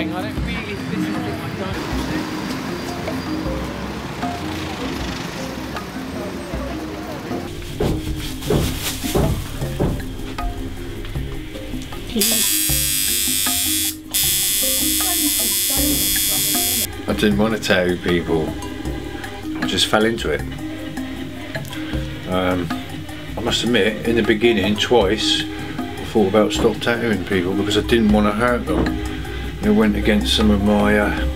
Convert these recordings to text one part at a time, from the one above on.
I don't really. This is. I didn't want to tell people. I just fell into it. Um, I must admit, in the beginning, twice, I thought about stop tattooing people because I didn't want to hurt them. It went against some of my uh,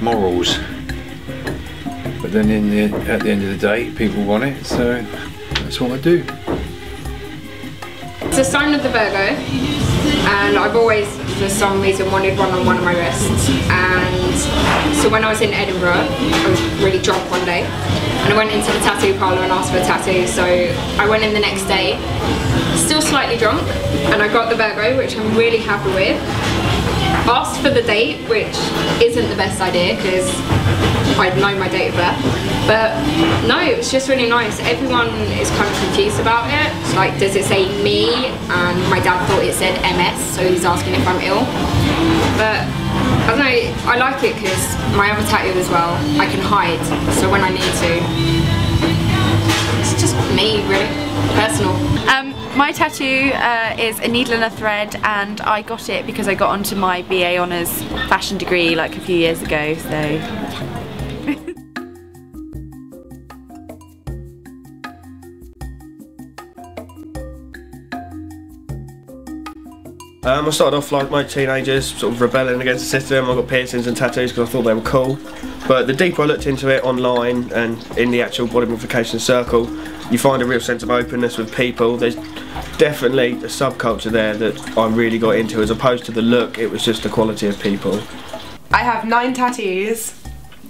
morals. But then, in the, at the end of the day, people want it, so that's what I do. It's a sign of the Virgo, and I've always, for some reason, wanted one on one of my wrists. And so when I was in Edinburgh, I was really drunk one day, and I went into the tattoo parlour and asked for a tattoo. So I went in the next day, still slightly drunk, and I got the Virgo, which I'm really happy with. Asked for the date, which isn't the best idea because I know my date of birth. But no, it was just really nice. Everyone is kind of confused about it. It's like, does it say me? And my dad thought it said MS, so he's asking if I'm ill. But I don't know, I like it because my other tattoo as well, I can hide. So when I need to, it's just me, really, personal. Um, my tattoo uh, is a needle and a thread and I got it because I got onto my BA Honours fashion degree like a few years ago so Um, I started off like my teenagers, sort of rebelling against the system. I got piercings and tattoos because I thought they were cool. But the deeper I looked into it online and in the actual body modification circle, you find a real sense of openness with people. There's definitely a subculture there that I really got into as opposed to the look, it was just the quality of people. I have nine tattoos,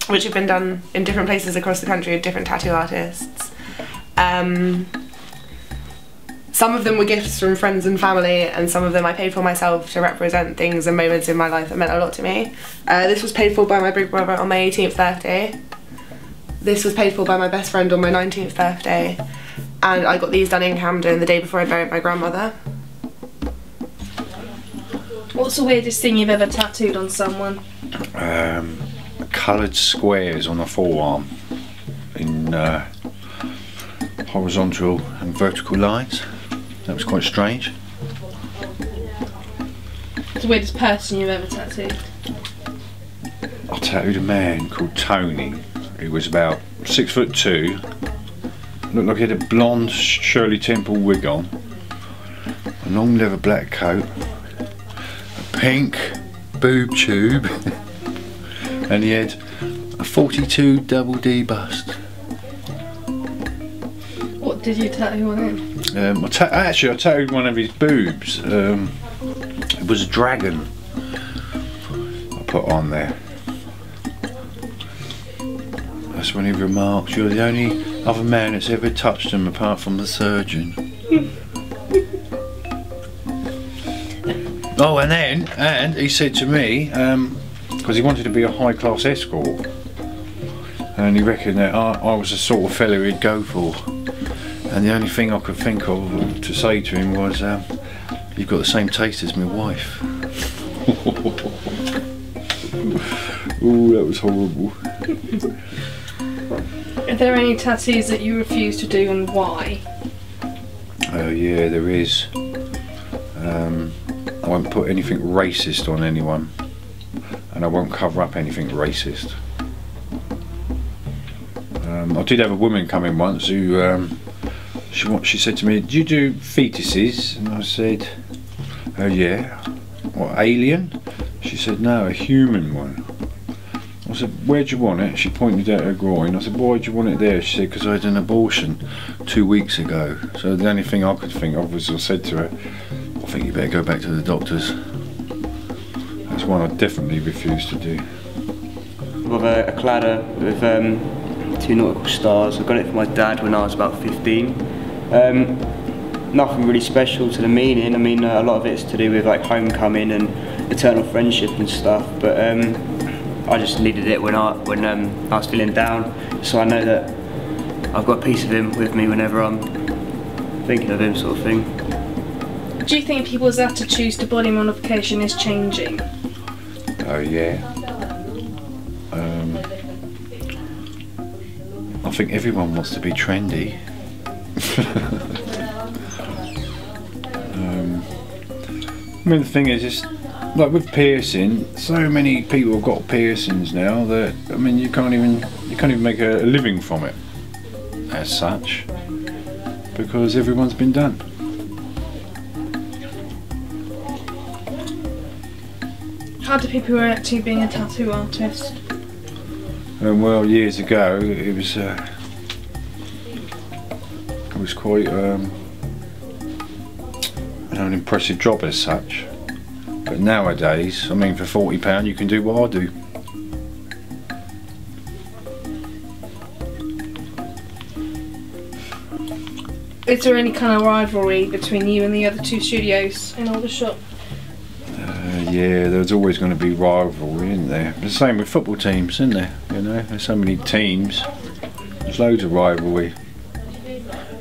which have been done in different places across the country with different tattoo artists. Um, some of them were gifts from friends and family, and some of them I paid for myself to represent things and moments in my life that meant a lot to me. Uh, this was paid for by my big brother on my 18th birthday. This was paid for by my best friend on my 19th birthday. And I got these done in Camden the day before I buried my grandmother. What's the weirdest thing you've ever tattooed on someone? um, coloured squares on the forearm in uh, horizontal and vertical lines. That was quite strange. What's the weirdest person you've ever tattooed? I tattooed a man called Tony. He was about six foot two. Looked like he had a blonde Shirley Temple wig on, a long leather black coat, a pink boob tube, and he had a 42 double D bust. What did you tattoo on him? Um, I actually, I tattooed one of his boobs. Um, it was a dragon. I put on there. That's when he remarked, "You're the only other man that's ever touched him apart from the surgeon." oh, and then, and he said to me, because he wanted to be a high-class escort, and he reckoned that I, I was the sort of fellow he'd go for. And the only thing I could think of to say to him was, um, "You've got the same taste as my wife." oh, that was horrible. Are there any tattoos that you refuse to do and why? Oh yeah, there is. Um, I won't put anything racist on anyone, and I won't cover up anything racist. Um, I did have a woman come in once who um, she wa- she said to me, "Do you do fetuses?" And I said, "Oh yeah." What alien? She said, "No, a human one." I said, "Where do you want it?" She pointed at her groin. I said, "Why do you want it there?" She said, "Because I had an abortion two weeks ago." So the only thing I could think of was I said to her, "I think you better go back to the doctors." That's one I definitely refuse to do. With a, a cladder with um, two nautical stars. I got it for my dad when I was about 15. Um, nothing really special to the meaning. I mean, uh, a lot of it's to do with like homecoming and eternal friendship and stuff. But um, I just needed it when I when um, I was feeling down, so I know that I've got a piece of him with me whenever I'm thinking of him, sort of thing. Do you think people's attitudes to body modification is changing? Oh yeah. Um, I think everyone wants to be trendy. Um, I mean, the thing is, just like with piercing, so many people have got piercings now that I mean, you can't even you can't even make a, a living from it as such because everyone's been done. How do people react to being a tattoo artist? Um, well, years ago, it was uh, it was quite um, an impressive job as such. But nowadays, I mean, for forty pound, you can do what I do. Is there any kind of rivalry between you and the other two studios in Aldershot? Uh, yeah, there's always going to be rivalry, isn't there? The same with football teams, isn't there? You know, there's so many teams. There's loads of rivalry.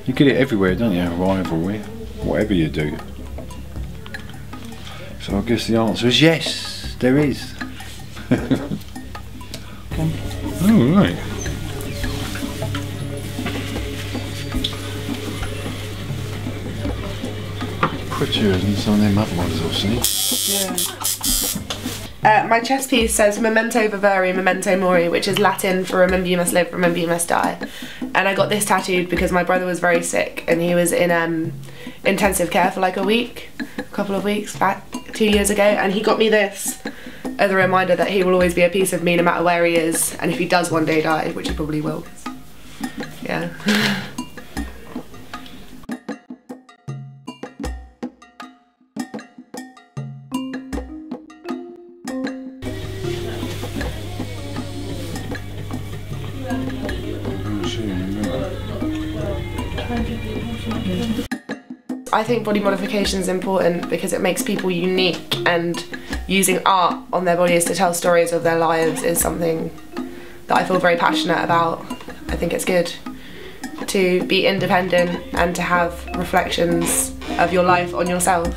You get it everywhere, don't you? Rivalry, whatever you do. So I guess the answer is yes, there is. oh right. Prettier than some of them other ones I've seen. Uh, my chest piece says Memento Vivere, Memento Mori, which is Latin for Remember You Must Live, Remember You Must Die. And I got this tattooed because my brother was very sick and he was in um, intensive care for like a week, a couple of weeks back, two years ago. And he got me this as a reminder that he will always be a piece of me no matter where he is. And if he does one day die, which he probably will. Yeah. I think body modification is important because it makes people unique and using art on their bodies to tell stories of their lives is something that I feel very passionate about. I think it's good to be independent and to have reflections of your life on yourself.